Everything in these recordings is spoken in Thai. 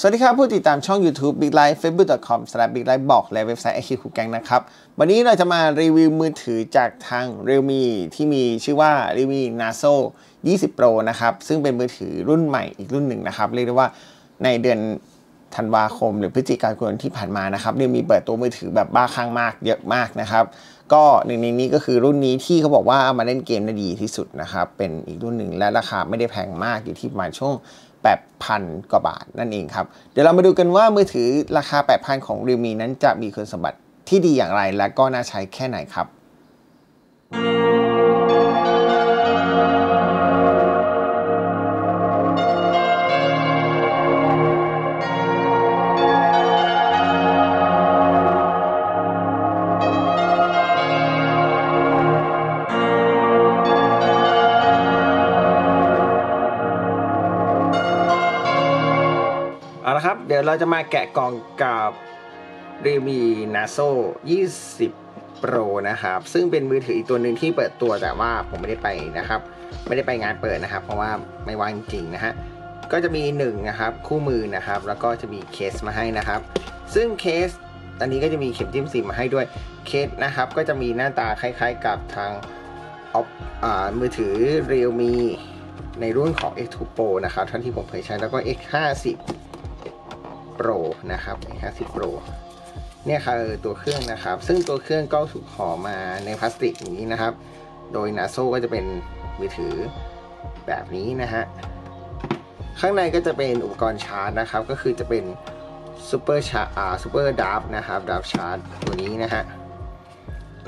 สวัสดีครับ ผู้ติดตามช่อง YouTube Big Life Facebook.com Big Life บอกและเว็บไซต์ iQ คูแกงนะครับ วันนี้เราจะมารีวิวมือถือจากทาง Realme ที่มีชื่อว่า Realme Naso 20 Pro นะครับ ซึ่งเป็นมือถือรุ่นใหม่อีกรุ่นหนึ่งนะครับ เรียกได้ว่าในเดือนธันวาคมหรือพฤศจิกายนที่ผ่านมานะครับเรียมีเปิดตัวมือถือแบบบ้าคลั่งมากเยอะมากนะครับ ก็หนึ่งในนี้ก็คือรุ่นนี้ที่เขาบอกว่าเอามาเล่นเกมได้ดีที่สุดนะครับเป็นอีกรุ่นหนึ่งและราคาไม่ได้แพงมากอยู่ที่ประมาณช่วง 8,000 กว่าบาทนั่นเองครับ เดี๋ยวเรามาดูกันว่ามือถือราคา 8,000 ของ Realme นั้นจะมีคุณสมบัติที่ดีอย่างไรและก็น่าใช้แค่ไหนครับ ดี๋ยวเราจะมาแกะกล่องกับ Realme Naso 20 Pro นะครับ ซึ่งเป็นมือถืออีกตัวหนึ่งที่เปิดตัวแต่ว่าผมไม่ได้ไปนะครับ ไม่ได้ไปงานเปิดนะครับ เพราะว่าไม่ว่างจริงนะฮะก็จะมี1นะครับคู่มือนะครับ แล้วก็จะมีเคสมาให้นะครับ ซึ่งเคสอันนี้ก็จะมีเข็มจิ้มสีมาให้ด้วยเคสนะครับ ก็จะมีหน้าตาคล้าย ๆ กับทางออฟมือถือ Realme ในรุ่นของ X2 Pro นะครับท่านที่ผมเคยใช้แล้วก็ X50 Pro นะครับ X50 Pro เนี่ยครับตัวเครื่องนะครับ ซึ่งตัวเครื่องก็ถูกห่อมาในพลาสติกอย่างนี้นะครับ โดย Narzo ก็จะเป็นมือถือแบบนี้นะฮะ ข้างในก็จะเป็นอุปกรณ์ชาร์จนะครับ ก็คือจะเป็น Super Char อ่า Super Dart นะครับ Dart Charge ตัวนี้นะฮะ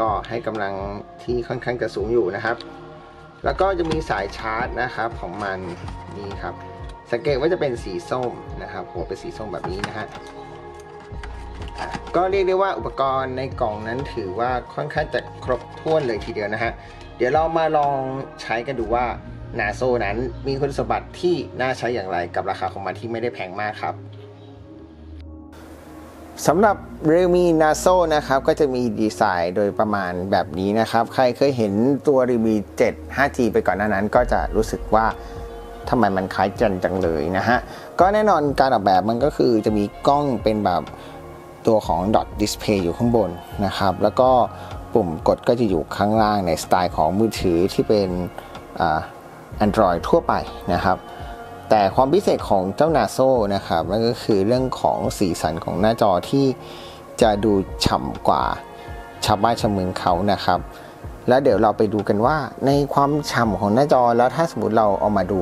ก็ให้กำลังที่ค่อนข้างจะสูงอยู่นะครับ แล้วก็จะมีสายชาร์จนะครับของมันนี่ครับ สังเกตว่าจะเป็นสีส้มนะครับหัวเป็นสีส้มแบบนี้นะฮะก็เรียกได้ว่าอุปกรณ์ในกล่องนั้นถือว่าค่อนข้างจะครบถ้วนเลยทีเดียวนะฮะเดี๋ยวเรามาลองใช้กันดูว่านาโซนั้นมีคุณสมบัติที่น่าใช้อย่างไรกับราคาของมันที่ไม่ได้แพงมากครับสำหรับ Realme Naso นะครับก็จะมีดีไซน์โดยประมาณแบบนี้นะครับ ใครเคยเห็นตัว Realme 7 5G ไปก่อนหน้านั้น ก็จะรู้สึกว่า ทำไมมันคล้ายกันจังเลยนะฮะ ก็แน่นอนการออกแบบมันก็คือจะมีกล้องเป็นแบบตัวของ dot display อยู่ข้างบนนะครับ แล้วก็ปุ่มกดก็จะอยู่ข้างล่างในสไตล์ของมือถือที่เป็นอ่า Android ทั่วไปนะครับ แต่ความพิเศษของเจ้านาโซนะครับนั่นก็คือเรื่องของสีสันของหน้าจอที่จะดูฉ่ำกว่าชาวบ้านชาวเมืองเขานะครับ แล้วเดี๋ยวเราไปดูกันว่าในความฉ่ำของหน้าจอแล้วถ้าสมมติเราเอามาดู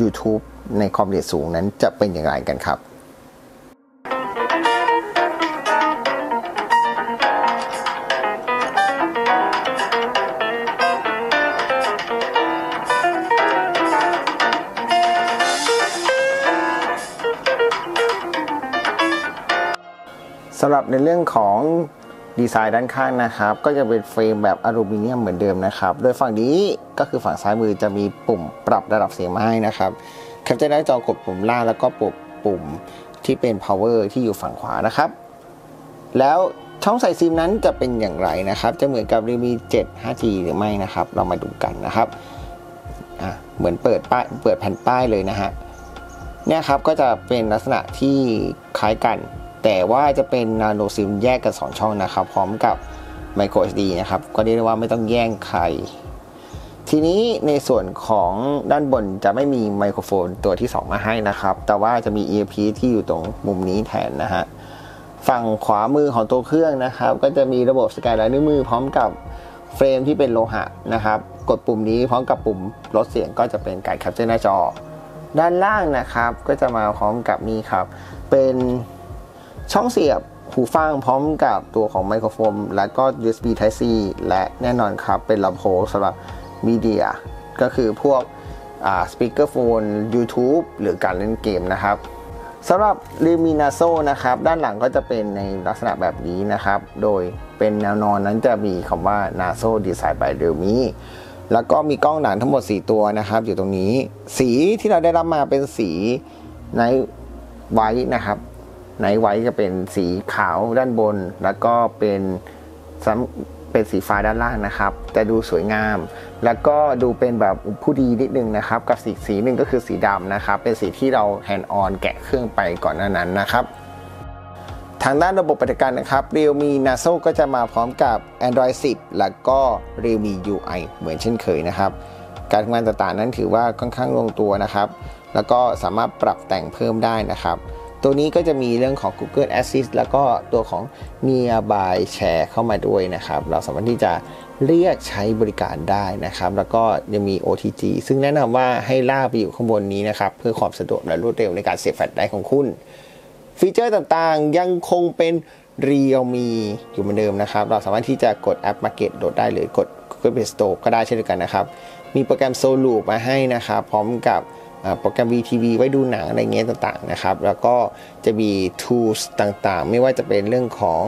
YouTube ในความละเอียดสูงนั้นจะเป็นอย่างไรกันครับสำหรับในเรื่องของ ดีไซน์ด้านข้างนะครับ ก็จะเป็นเฟรมแบบอลูมิเนียมเหมือนเดิมนะครับ โดยฝั่งนี้ก็คือฝั่งซ้ายมือจะมีปุ่มปรับระดับเสียงมาให้นะครับ capture หน้าจอกดปุ่มล่างแล้วก็ปุ่มปุ่มที่เป็น power ที่อยู่ฝั่งขวานะครับ แล้วช่องใส่ซิมนั้นจะเป็นอย่างไรนะครับ จะเหมือนกับ Realme 7 5G หรือไม่นะครับ เรามาดูกันนะครับอะเหมือนเปิดป้ายเปิดแผ่นป้ายเลยนะฮะเนี่ยครับก็จะเป็นลักษณะที่คล้ายกัน แต่ว่าจะเป็นนาโนซิมแยกกัน 2 ช่องนะครับ พร้อมกับ micro SD นะครับ ก็เรียกได้ว่าไม่ต้องแย่งใคร ทีนี้ในส่วนของด้านบนจะไม่มีไมโครโฟนตัวที่ 2 มาให้นะครับ แต่ว่าจะมี EAP ที่อยู่ตรงมุมนี้แทนนะฮะฝั่งขวามือของตัวเครื่องนะครับ ก็จะมีระบบสแกนลายนิ้วมือพร้อมกับเฟรมที่เป็นโลหะนะครับ กดปุ่มนี้พร้อมกับปุ่มลดเสียงก็จะเป็นการ capture หน้าจอ ด้านล่างนะครับก็จะมาพร้อมกับนี่ครับ เป็น ช่องเสียบหูฟังพร้อมกับตัวของไมโครโฟนและก็ USB Type C และแน่นอนครับ เป็นลำโพงสำหรับ media ก็คือพวก speakerphone YouTube หรือการเล่นเกมนะครับสำหรับ r e m i n a s o นะครับ ด้านหลังก็จะเป็นในลักษณะแบบนี้นะครับ โดยเป็นแนวนอนนั้นจะมีคำว่า Narzo Design by Realme แล้วก็มีกล้องหลังทั้งหมด 4 ตัวนะครับ อยู่ตรงนี้ สีที่เราได้รับมาเป็นสีไนไว้นะครับ ไนไว้จะเป็นสีขาวด้านบน แล้วก็เป็นเป็นสีฟ้าด้านล่างนะครับแต่ดูสวยงาม แล้วก็ดูเป็นแบบผู้ดีนิดนึงนะครับ กับสีสีหนึ่งก็คือสีดำนะครับ เป็นสีที่เรา hands-on แกะเครื่องไปก่อนหน้านั้นนะครับ ทางด้านระบบปฏิการนะครับ Realme Naso ก็จะมาพร้อมกับ Android 10 แล้วก็ Realme UI เหมือนเช่นเคยนะครับ การทำงานต่างๆนั้นถือว่าค่อนข้างลงตัวนะครับ แล้วก็สามารถปรับแต่งเพิ่มได้นะครับ ตัวนี้ก็จะมีเรื่องของ Google Assist แล้วก็ตัวของ Nearby Share เข้ามาด้วยนะครับ เราสามารถที่จะเรียกใช้บริการได้นะครับ แล้วก็ยังมี OTG ซึ่งแนะนำว่าให้ล่าไปอยู่ข้างบนนี้นะครับ เพื่อความสะดวกและรวดเร็วในการเสียบแฟลชไดร์ของคุณ ฟีเจอร์ต่างๆยังคงเป็น Realme อยู่เหมือนเดิมนะครับ เราสามารถที่จะกดแอป Market โหลดได้หรือกด Google Play Store ก็ได้เช่นเดียวกันนะครับ มีโปรแกรม Soloop มาให้นะครับ พร้อมกับ โปรแกรม VTV ไว้ดูหนังอะไรเงี้ยต่างๆนะครับ แล้วก็จะมี tools ต่างๆ ไม่ว่าจะเป็นเรื่องของ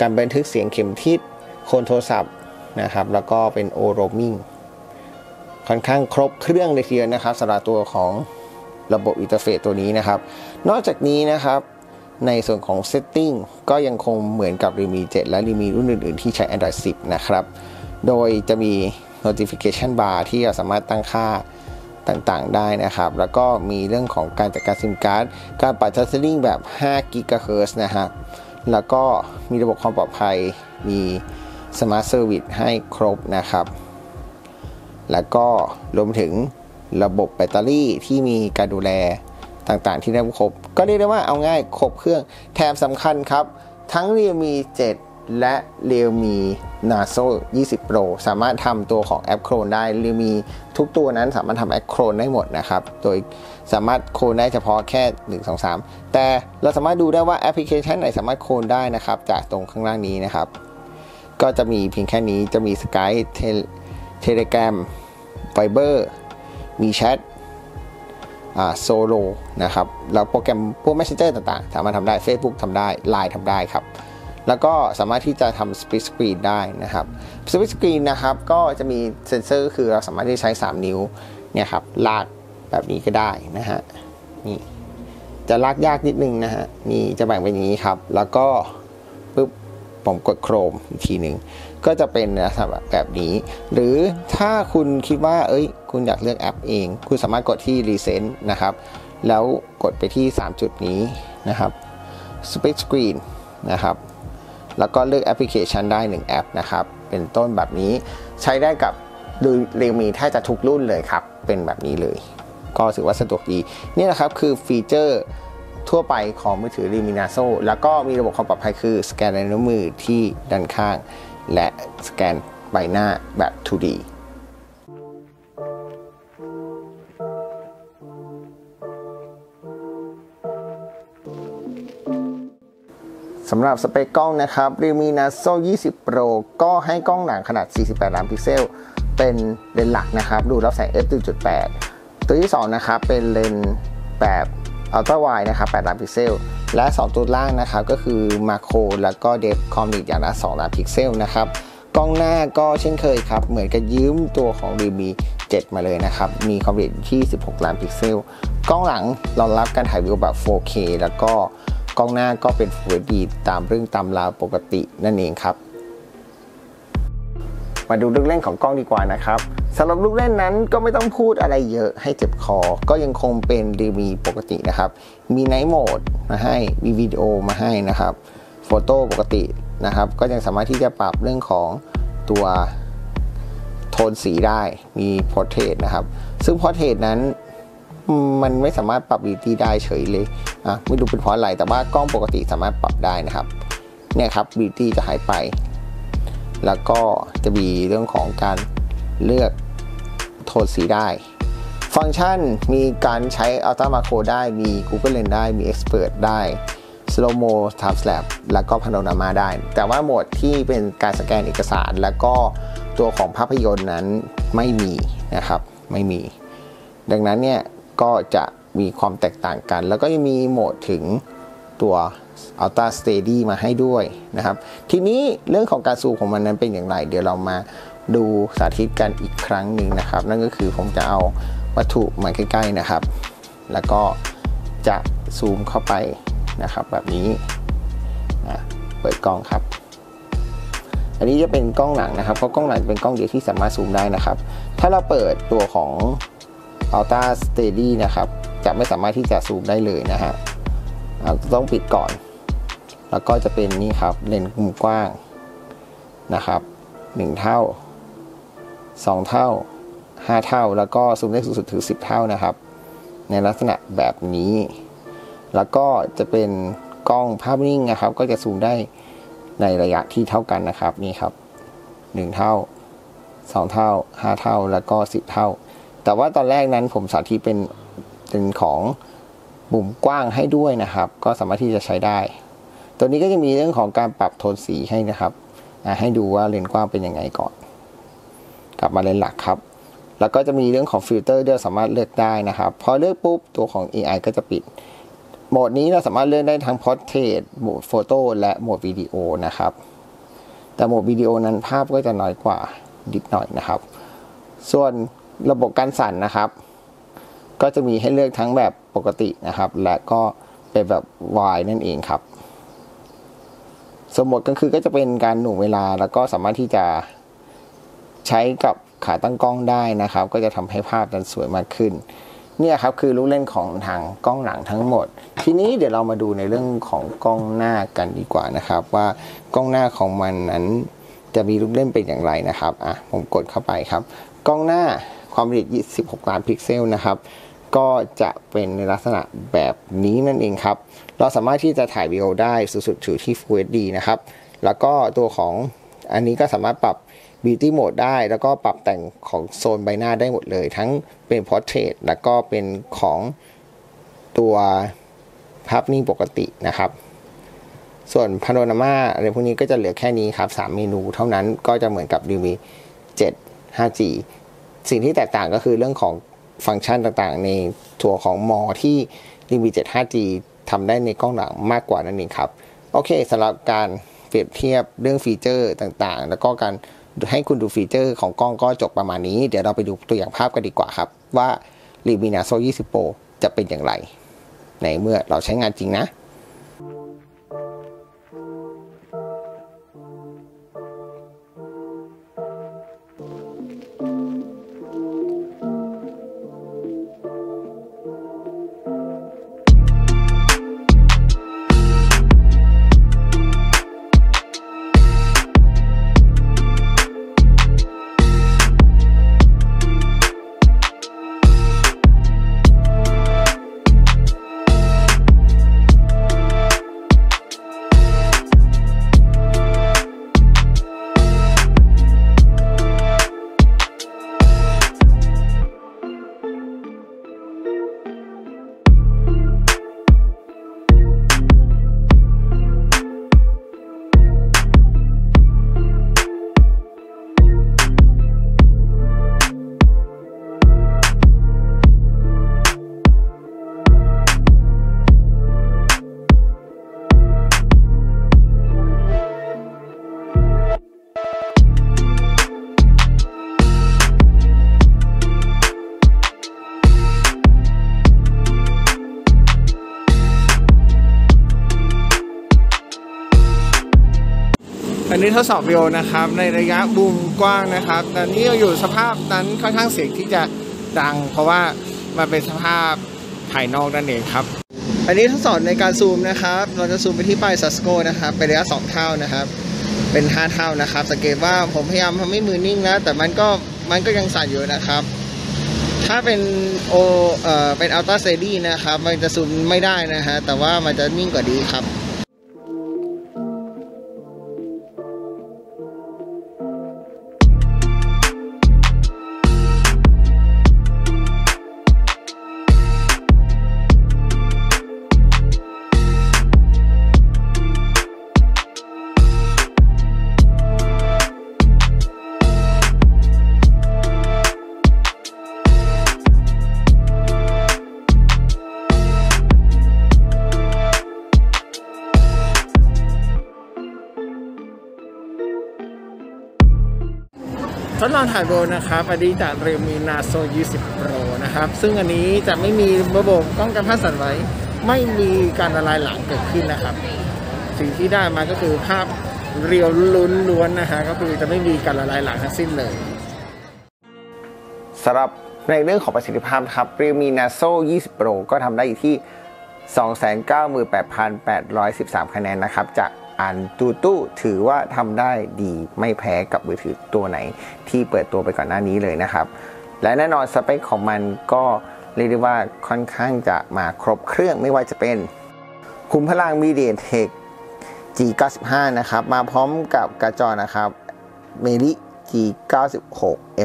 การบันทึกเสียงเข็มทิศโคนโทรศัพท์นะครับ แล้วก็เป็น o r o m i n g ค่อนข้างครบเครื่องเลยทีเดียวนะครับสำหรับตัวของระบบอินเทอร์เฟซตัวนี้นะครับ นอกจากนี้นะครับในส่วนของ Setting ก็ยังคงเหมือนกับ Realme 7 และ Realme รุ่นอื่นๆ ที่ใช้ Android 10 นะครับ โดยจะมี notification bar ที่เราสามารถตั้งค่า ต่างๆ ได้นะครับ แล้วก็มีเรื่องของการจัดการซิมการ์ด การปรับ Tethering แบบ5 GHz นะฮะ แล้วก็มีระบบความปลอดภัย มี Smart Service ให้ครบนะครับ แล้วก็รวมถึงระบบแบตเตอรี่ที่มีการดูแลต่างๆ ที่ได้ครบ ก็เรียกได้ว่าเอาง่ายครบเครื่อง แถมสำคัญครับ ทั้ง Realme 7และ Realme Naso 20 Pro สามารถทำตัวของแอปโครนได้ Realme ทุกตัวนั้นสามารถทำแอปโครนได้หมดนะครับ โดยสามารถโคลนได้เฉพาะแค่ 1 2 3 แต่เราสามารถดูได้ว่าแอปพลิเคชันไหนสามารถโคลนได้นะครับ จากตรงข้างล่างนี้นะครับ ก็จะมีเพียงแค่นี้จะมี Skype Telegram Viber มีแชท Zalo นะครับ แล้วโปรแกรมพวก Messenger ต่างๆ สามารถทำได้ Facebook ทำได้ Line ทำได้ครับ แล้วก็สามารถที่จะทำ Split Screen ได้นะครับ Split Screen นะครับก็จะมีเซนเซอร์คือเราสามารถที่ใช้ 3 นิ้วเนี่ยครับลากแบบนี้ก็ได้นะฮะนี่จะลากยากนิดนึงนะฮะนี่จะแบ่งเป็นอย่างนี้ครับ แล้วก็ปุ๊บผมกดโครมอีกทีหนึ่งก็จะเป็นนะครับแบบนี้ หรือถ้าคุณคิดว่า เอ้ย คุณอยากเลือกแอปเอง คุณสามารถกดที่ Recent นะครับ แล้วกดไปที่ 3 จุดนี้นะครับ Split Screen นะครับ แล้วก็เลือกแอปพลิเคชันได้ 1 แอปนะครับ เป็นต้นแบบนี้ใช้ได้กับเรียมีแทบจะทุกรุ่นเลยครับ เป็นแบบนี้เลย ก็ถือว่าสะดวกดี นี่นะครับคือฟีเจอร์ทั่วไปของมือถือ Realme Narzo แล้วก็มีระบบความปลอดภัยคือสแกนนิ้วมือที่ด้านข้าง และสแกนใบหน้าแบบ 2D สำหรับสเปคกล้องนะครับ Realme Narzo 20 Pro ก็ให้กล้องหลังขนาด 48 ล้านพิกเซล เป็นเลนส์หลักนะครับ รูรับแสง f 1.8 ตัวที่ 2 นะครับ เป็นเลนส์แบบ Ultra Wide นะครับ 8 ล้านพิกเซล และ 2 ตัวล่างนะครับ ก็คือ macro แล้วก็ depth คอมนิกอย่างละ 2 ล้านพิกเซลนะครับ กล้องหน้าก็เช่นเคยครับ เหมือนกับยืมตัวของ Realme 7 มาเลยนะครับ มีความละเอียดที่ 16 ล้านพิกเซล กล้องหลังรองรับการถ่ายวิดีโอแบบ 4K แล้วก็ กล้องหน้าก็เป็น Full HD ตามเรื่องตามราวปกตินั่นเองครับ มาดูลูกเล่นของกล้องดีกว่านะครับสำหรับลูกเล่นนั้นก็ไม่ต้องพูดอะไรเยอะให้เจ็บคอ ก็ยังคงเป็น Realme ปกตินะครับ มี Night Mode มาให้ มีวิดีโอมาให้นะครับ photo ปกตินะครับ ก็ยังสามารถที่จะปรับเรื่องของตัวโทนสีได้ มี portrait นะครับ ซึ่ง portrait นั้นมันไม่สามารถปรับ beauty ได้เฉยเลย อะไม่รู้เป็นเพราะอะไรแต่ว่ากล้องปกติสามารถปรับได้นะครับเนี่ยครับวิดีจะหายไป แล้วก็จะมีเรื่องของการเลือกโทนสีได้ ฟังก์ชันมีการใช้ Ultra Macro ได้มี Google Lens ได้มี Expert ได้ Slow Mo Time Slap แล้วก็ Panorama ได้ แต่ว่าโหมดที่เป็นการสแกนเอกสารแล้วก็ตัวของภาพยนตร์นั้นไม่มีนะครับ ไม่มี ดังนั้นเนี่ยก็จะ มีความแตกต่างกัน แล้วก็ยังมีโหมดถึงตัว Ultra Steady มาให้ด้วยนะครับ ทีนี้เรื่องของการซูมของมันนั้นเป็นอย่างไร เดี๋ยวเรามาดูสาธิตกันอีกครั้งหนึ่งนะครับ นั่นก็คือผมจะเอาวัตถุมาใกล้ๆนะครับ แล้วก็จะซูมเข้าไปนะครับ แบบนี้นะเปิดกล้องครับ อันนี้จะเป็นกล้องหลังนะครับ เพราะกล้องหลังเป็นกล้องเดียวที่สามารถซูมได้นะครับ ถ้าเราเปิดตัวของ Ultra Steady นะครับ จะไม่สามารถที่จะซูมได้เลยนะฮะต้องปิดก่อน แล้วก็จะเป็นนี่ครับเลนส์มุมกว้างนะครับ 1 เท่า 2 เท่า 5 เท่า แล้วก็ซูมได้สูงสุดถึง 10 เท่านะครับ ในลักษณะแบบนี้ แล้วก็จะเป็นกล้องภาพนิ่งนะครับ ก็จะซูมได้ในระยะที่เท่ากันนะครับนี่ครับ 1 เท่า 2 เท่า 5 เท่าแล้วก็ 10 เท่า แต่ว่าตอนแรกนั้นผมสาธิตเป็น เป็นของมุมกว้างให้ด้วยนะครับ ก็สามารถที่จะใช้ได้ ตัวนี้ก็จะมีเรื่องของการปรับโทนสีให้นะครับ ให้ดูว่าเลนส์กว้างเป็นยังไงก่อน กลับมาเลนส์หลักครับ แล้วก็จะมีเรื่องของฟิลเตอร์ด้วยสามารถเลือกได้นะครับ พอเลือกปุ๊บตัวของ AI ก็จะปิด โหมดนี้เราสามารถเลือกได้ทั้ง Portrait โหมด Photo และโหมดวิดีโอนะครับ แต่โหมดวิดีโอนั้นภาพก็จะน้อยกว่านิดหน่อยนะครับ ส่วนระบบการสั่นนะครับ ก็จะมีให้เลือกทั้งแบบปกตินะครับ และก็เป็นแบบ Y นั่นเองครับสมมติก็คือก็จะเป็นการหน่วงเวลาแล้วก็สามารถที่จะใช้กับขาตั้งกล้องได้นะครับ ก็จะทำให้ภาพนั้นสวยมากขึ้น เนี่ยครับคือลูกเล่นของทางกล้องหลังทั้งหมด ทีนี้เดี๋ยวเรามาดูในเรื่องของกล้องหน้ากันดีกว่านะครับ ว่ากล้องหน้าของมันนั้นจะมีลูกเล่นเป็นอย่างไรนะครับอะผมกดเข้าไปครับ กล้องหน้าความละเอียด26ล้านพิกเซลนะครับ ก็จะเป็นในลักษณะแบบนี้นั่นเองครับ เราสามารถที่จะถ่ายวิดีโอได้สุดถือที่ Full HD นะครับ แล้วก็ตัวของอันนี้ก็สามารถปรับ Beauty Mode ได้ แล้วก็ปรับแต่งของโซนใบหน้าได้หมดเลย ทั้งเป็น Portrait แล้วก็เป็นของตัวภาพนิ่งปกตินะครับ ส่วนพาโนรามาอะไรพวกนี้ก็จะเหลือแค่นี้ครับ 3 เมนูเท่านั้นก็จะเหมือนกับ Realme 7 5G สิ่งที่แตกต่างก็คือเรื่องของ ฟังก์ชันต่างๆ ในตัวของมอที่ Realme 7 5G ทำได้ในกล้องหลังมากกว่านั่นเองครับ โอเคสำหรับการเปรียบเทียบเรื่องฟีเจอร์ต่างๆ แล้วก็การให้คุณดูฟีเจอร์ของกล้องก็จบประมาณนี้ เดี๋ยวเราไปดูตัวอย่างภาพกันดีกว่าครับ ว่า Realme Naso 20 Pro จะเป็นอย่างไร ในเมื่อเราใช้งานจริงนะ ทดสอบวิดีโอนะครับในระยะมุมกว้างนะครับตอนนี้เราอยู่สภาพนั้นค่อนข้างเสียงที่จะดัง เพราะว่ามันเป็นสภาพภายนอกนั่นเองครับ อันนี้ทดสอบในการซูมนะครับ เราจะซูมไปที่ป้าย Susco นะครับเป็นระยะ2เท่านะครับ เป็น 5 เท่านะครับ สังเกตว่าผมพยายามทำให้มือนิ่งนะแต่มันก็มันก็ยังสั่นอยู่นะครับ ถ้าเป็นโอเอ่อเป็นอัลต a าเซดี้นะครับ มันจะซูมไม่ได้นะฮะแต่ว่ามันจะนิ่งกว่านี้ครับ ดลองถ่ายโดรนนะครับอันนี้จากเรมีนาโซ20 Pro นะครับ ซึ่งอันนี้จะไม่มีระบบป้องกันภาพสั่นไหวไม่มีการละลายหลังเกิดขึ้นนะครับ สิ่งที่ได้มาก็คือภาพเรียวลุ้นล้วนนะฮะก็คือจะไม่มีการละลายหลังทั้งสิ้นเลยสำหรับในเรื่องของประสิทธิภาพครับ Realme Naso 20 Pro ก็ทำได้อยู่ที่ 298,813 คะแนนนะครับจาก อันตูตู้ถือว่าทำได้ดีไม่แพ้กับมือถือตัวไหน ที่เปิดตัวไปก่อนหน้านี้เลยนะครับ และแน่นอนสเปคของมันก็เรียกได้ว่าค่อนข้างจะมาครบเครื่องไม่ว่าจะเป็นคุมพลัง MediaTek G95 นะครับ มาพร้อมกับกระจอนะครับ m e l i G96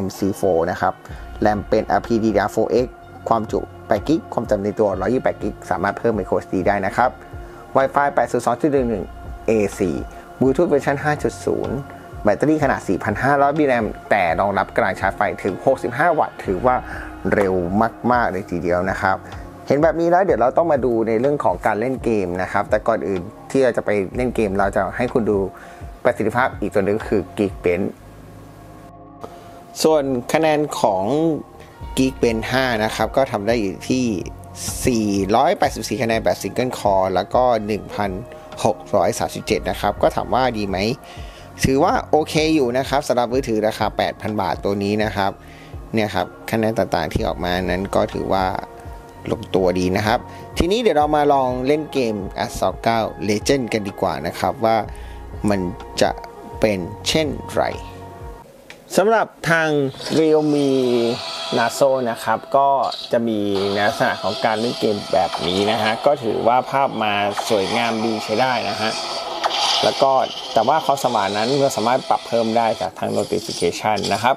MC4 นะครับ แรมเป็น LPDDR4X ความจุ8กิก ความจำในตัว 128กิก สามารถเพิ่ม microSD ได้นะครับ Wi-Fi 802.11 AC Bluetooth เวอร์ชัน5.0 แบตเตอรี่ขนาด 4,500 มิลลิแอมแต่รองรับการชาร์จไฟถึง 65 วัตต์ ถือว่าเร็วมาก ๆ เลยทีเดียวนะครับ เห็นแบบนี้แล้วเดี๋ยวเราต้องมาดูในเรื่องของการเล่นเกมนะครับ แต่ก่อนอื่นที่เราจะไปเล่นเกมเราจะให้คุณดูประสิทธิภาพอีกตัวนึงคือ Geekbench ส่วนคะแนนของ Geekbench 5 นะครับ ก็ทำได้อยู่ที่ 484 คะแนนแบบ Single Core แล้วก็ 1,000 637 นะครับ ก็ถามว่าดีไหม ถือว่าโอเคอยู่นะครับสำหรับมือถือราคา 8,000 บาทตัวนี้นะครับ เนี่ยครับคะแนนต่างๆที่ออกมานั้นก็ถือว่าลงตัวดีนะครับ ทีนี้เดี๋ยวเรามาลองเล่นเกม a s 9 Legend กันดีกว่านะครับว่ามันจะเป็นเช่นไรสำหรับทาง Realme Naso นะครับ ก็จะมีลักษณะของการเล่นเกมแบบนี้นะฮะ ก็ถือว่าภาพมาสวยงามดีใช้ได้นะฮะ แล้วก็แต่ว่าความสว่างนั้นเราสามารถปรับเพิ่มได้จากทาง notification นะครับ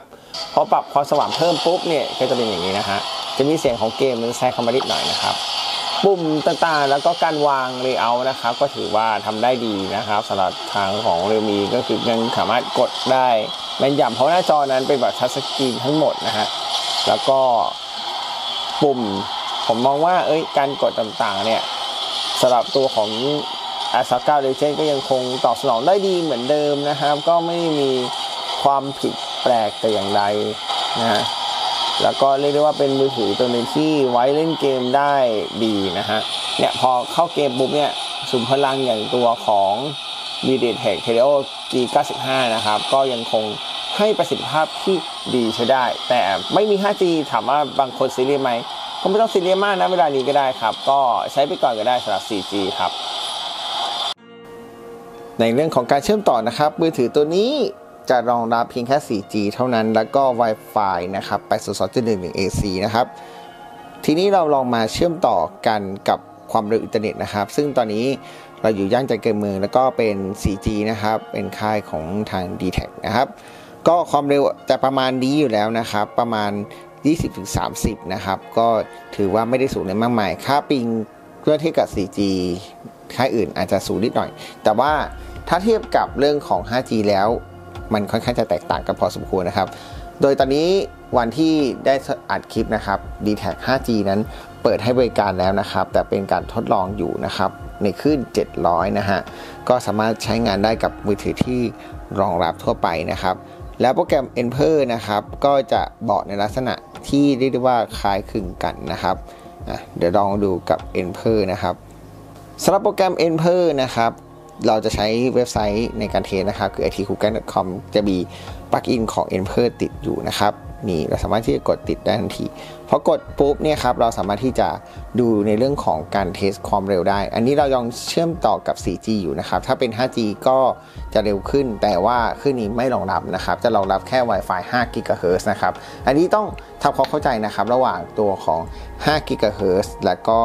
พอปรับความสว่างเพิ่มปุ๊บเนี่ยก็จะเป็นอย่างนี้นะฮะ จะมีเสียงของเกมมันแทรกเข้ามานิดหน่อยนะครับ ปุ่มต่างๆ แล้วก็การวางเลเยอร์นะครับ ก็ถือว่าทำได้ดีนะครับสำหรับทางของเรมีก็คือยังสามารถกดได้แม่นยำเพราะหน้าจอนั้นเป็นแบบทัชสกรีนทั้งหมดนะฮะ แล้วก็ปุ่มผมมองว่าเอ้ยการกดต่างๆเนี่ยสำหรับตัวของ a s a k a Legend ก็ยังคงตอบสนองได้ดีเหมือนเดิมนะครับ ก็ไม่มีความผิดแปลกแต่อย่างใดนะฮะแล้วก็เรียกได้ว่าเป็นมือถือตัวหนึ่งที่ไว้เล่นเกมได้ดีนะฮะเนี่ยพอเข้าเกมปุ๊บเนี่ยสุมพลังอย่างตัวของ MediaTek Helio G95 นะครับ ก็ยังคง ให้ประสิทธิภาพที่ดีใช้ได้ แต่ไม่มี 5G ถามว่าบางคนซีเรียสไหมก็ไม่ต้องซีเรียสมากนะเวลานี้ก็ได้ครับ ก็ใช้ไปก่อนก็ได้สำหรับ 4G ครับ ในเรื่องของการเชื่อมต่อนะครับ มือถือตัวนี้จะรองรับเพียงแค่ 4G เท่านั้น แล้วก็ Wi-Fi นะครับ802.11 AC นะครับ ทีนี้เราลองมาเชื่อมต่อกันกับความเร็วอินเทอร์เน็ตนะครับ ซึ่งตอนนี้เราอยู่ย่านใจเกินเมืองแล้วก็เป็น 4G นะครับ เป็นค่ายของทาง d t แทนะครับ ก็ความเร็วจะประมาณนี้อยู่แล้วนะครับ ประมาณ 20-30 นะครับ ก็ถือว่าไม่ได้สูงในมากมาย ค่าปิงเพื่อเทียบกับ 4G ค่ายอื่นอาจจะสูงนิดหน่อย แต่ว่าถ้าเทียบกับเรื่องของ 5G แล้ว มันค่อนข้างจะแตกต่างกันพอสมควรนะครับ โดยตอนนี้วันที่ได้อัดคลิปนะครับ d t แท 5G นั้นเปิดให้บริการแล้วนะครับ แต่เป็นการทดลองอยู่นะครับ ในคลื่น 700 นะฮะ ก็สามารถใช้งานได้กับมือถือที่รองรับทั่วไปนะครับ แล้วโปรแกรม e n p e r นะครับ ก็จะบอกในลักษณะที่เรียกได้ว่าคล้ายคลึงกันนะครับ เดี๋ยวลองดูกับ e n p e r นะครับสำหรับโปรแกรม e n p e r นะครับ เราจะใช้เว็บไซต์ในการเทสนะครับ คือ itcookie.com จะมีปลั๊กอินของ e n p e r ติดอยู่นะครับ นี่เราสามารถที่จะกดติดได้ทันที พอกดปุ๊บเนี่ยครับเราสามารถที่จะดูในเรื่องของการเทสความเร็วได้ อันนี้เรายังเชื่อมต่อกับ 4G อยู่นะครับ ถ้าเป็น 5G ก็จะเร็วขึ้น แต่ว่าขึ้นนี้ไม่รองรับนะครับ จะรองรับแค่ Wi-Fi 5 GHz นะครับ อันนี้ต้องทำความเข้าใจนะครับ ระหว่างตัวของ5 GHz และก็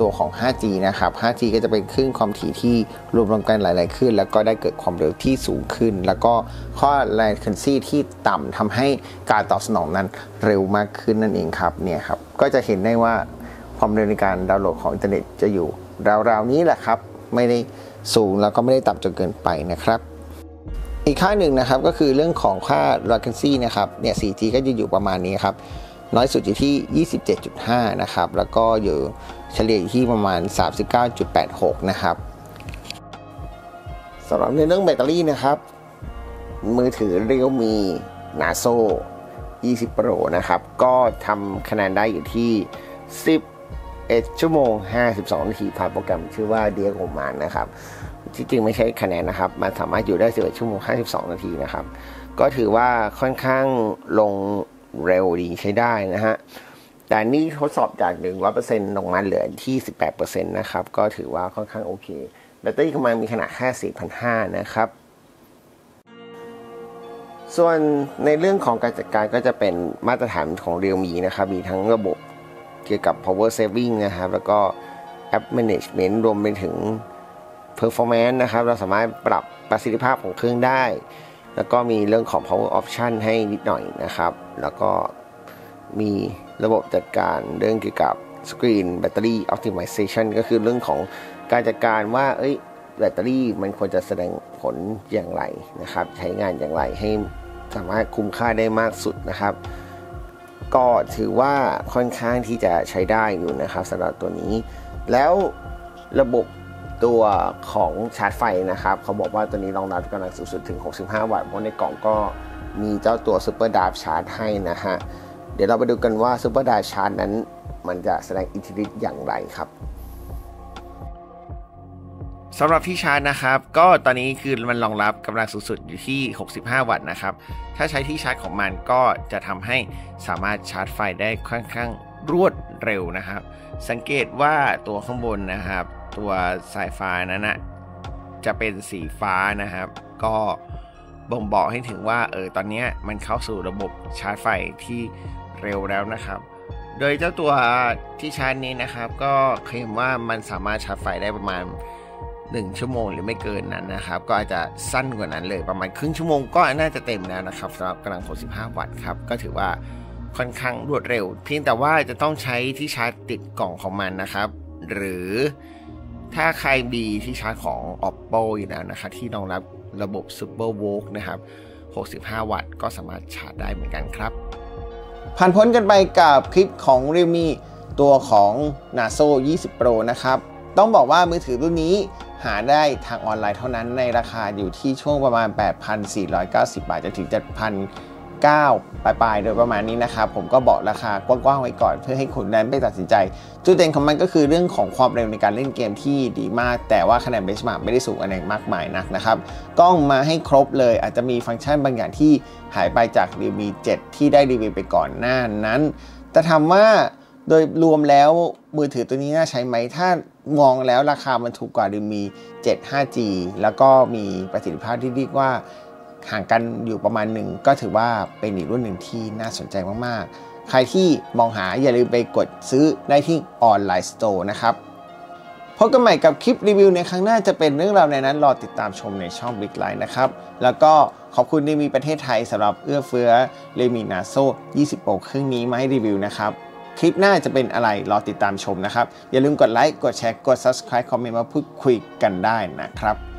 ตัวของ 5G นะครับ 5G ก็จะเป็นคลื่นความถี่ที่รวมรวมกันหลาย ๆ คลื่น แล้วก็ได้เกิดความเร็วที่สูงขึ้น แล้วก็ข้อ latency ที่ต่ำทำให้การตอบสนองนั้นเร็วมากขึ้นนั่นเองครับเนี่ยครับก็จะเห็นได้ว่าความเร็วในการดาวน์โหลดของอินเทอร์เน็ตจะอยู่ราวๆนี้แหละครับ ไม่ได้สูงแล้วก็ไม่ได้ต่ำจนเกินไปนะครับอีกค่าหนึ่งนะครับก็คือเรื่องของค่า latency นะครับเนี่ย 4G ก็จะอยู่ประมาณนี้ครับน้อยสุดอยู่ที่ 27.5 นะครับ แล้วก็อยู่ เฉลี่ยอยู่ที่ประมาณ 39.86 นะครับสำหรับในเรื่องแบตเตอรี่นะครับ มือถือ Realme Naso 20 Pro นะครับ ก็ทำคะแนนได้อยู่ที่ 11 ชั่วโมง 52 นาทีผ่านโปรแกรมชื่อว่า d i a g o m a n นะครับ ที่จริงไม่ใช่คะแนนนะครับ มันสามารถอยู่ได้ 11 ชั่วโมง 52 นาทีนะครับ ก็ถือว่าค่อนข้างลงเร็วดีใช้ได้นะฮะ แต่นี่ทดสอบจาก 100%ลงมาเหลือที่ 18%นะครับ ก็ถือว่าค่อนข้างโอเค แบตเตอรี่ของมันมีขนาดแค่4,500 นะครับ ส่วนในเรื่องของการจัดการก็จะเป็นมาตรฐานของเรียวมีนะครับ มีทั้งระบบเกี่ยวกับ power saving นะครับ แล้วก็ app management รวมไปถึง performance นะครับ เราสามารถปรับประสิทธิภาพของเครื่องได้ แล้วก็มีเรื่องของ power option ให้นิดหน่อยนะครับ แล้วก็มี ระบบจัดการเรื่องเกี่ยวกับ screen battery optimization ก็คือเรื่องของการจัดการว่า เอ้ยแบตเตอรี่มันควรจะแสดงผลอย่างไรนะครับ ใช้งานอย่างไรให้สามารถคุ้มค่าได้มากสุดนะครับ ก็ถือว่าค่อนข้างที่จะใช้ได้อยู่นะครับสำหรับตัวนี้ แล้วระบบตัวของชาร์จไฟนะครับ เขาบอกว่าตัวนี้รองรับกำลังสูงสุดถึง 65 วัตต์เพราะในกล่องก็มีเจ้าตัว Super Drive Charge ให้นะฮะ ดี๋ยวเราไปดูกันว่า Super Drive Charge นั้น มันจะแสดงอิทธิฤทธิ์อย่างไรครับสำหรับที่ชาร์จนะครับ ก็ตอนนี้คือมันรองรับกำลังสูงสุดอยู่ที่ 65 วัตต์นะครับ ถ้าใช้ที่ชาร์จของมันก็จะทำให้สามารถชาร์จไฟได้ค่อนข้างรวดเร็วนะครับ สังเกตว่าตัวข้างบนนะครับ ตัวสายฟ้านั้นนะจะเป็นสีฟ้านะครับ ก็บ่งบอกให้ถึงว่าเออตอนนี้มันเข้าสู่ระบบชาร์จไฟที่ เร็วแล้วนะครับ โดยเจ้าตัวที่ชาร์จนี้นะครับ ก็เคลมว่ามันสามารถชาร์จไฟได้ประมาณ 1 ชั่วโมงหรือไม่เกินนั้นนะครับ ก็อาจจะสั้นกว่านั้นเลยประมาณครึ่งชั่วโมงก็น่าจะเต็มแล้วนะครับสำหรับกำลัง 65 วัตต์ครับ ก็ถือว่าค่อนข้างรวดเร็ว เพียงแต่ว่าจะต้องใช้ที่ชาร์จติดกล่องของมันนะครับ หรือถ้าใครมีที่ชาร์จของ Oppo อยู่แล้วนะครับที่รองรับระบบ Super v o l t นะครับ65 วัตต์ก็สามารถชาร์จได้เหมือนกันครับ ผ่านพ้นกันไปกับคลิปของ Realme ตัวของ Naso 20 Pro นะครับ ต้องบอกว่ามือถือรุ่นนี้หาได้ทางออนไลน์เท่านั้นในราคาอยู่ที่ช่วงประมาณ 8,490 บาทจะถึง 9ปลายๆโดยประมาณนี้นะครับผมก็บอกราคากว้างๆไว้ก่อนเพื่อให้คุณนั้นไปตัดสินใจ จุดเด่นของมันก็คือเรื่องของความเร็วในการเล่นเกมที่ดีมาก แต่ว่าคะแนนเบสมาร์ไม่ได้สูงอะไรมากมายนักนะครับกล้องมาให้ครบเลยอาจจะมีฟังก์ชันบางอย่างที่หายไปจาก Realme 7ที่ได้รีวิวไปก่อนหน้านั้น แต่ถามว่าโดยรวมแล้วมือถือตัวนี้น่าใช้ไหม ถ้ามองแล้วราคามันถูกกว่า Realme 7 5G แล้วก็มีประสิทธิภาพที่เรียกว่า ห่างกันอยู่ประมาณหนึ่งก็ถือว่าเป็นอีกรุ่นหนึ่งที่น่าสนใจมากๆ ใครที่มองหาอย่าลืมไปกดซื้อได้ที่ออนไลน์สโตร์นะครับพบกันใหม่กับคลิปรีวิวในครั้งหน้าจะเป็นเรื่องราวในนั้นรอติดตามชมในช่อง Big Line นะครับ แล้วก็ขอบคุณที่มีประเทศไทยสำหรับเอื้อเฟื้อเลมินาโซ20โปรเครื่องนี้มาให้รีวิวนะครับ คลิปหน้าจะเป็นอะไรรอติดตามชมนะครับ อย่าลืมกดไลค์ กดแชร์ กด Subscribe คอมเมนต์มาพูดคุยกันได้นะครับ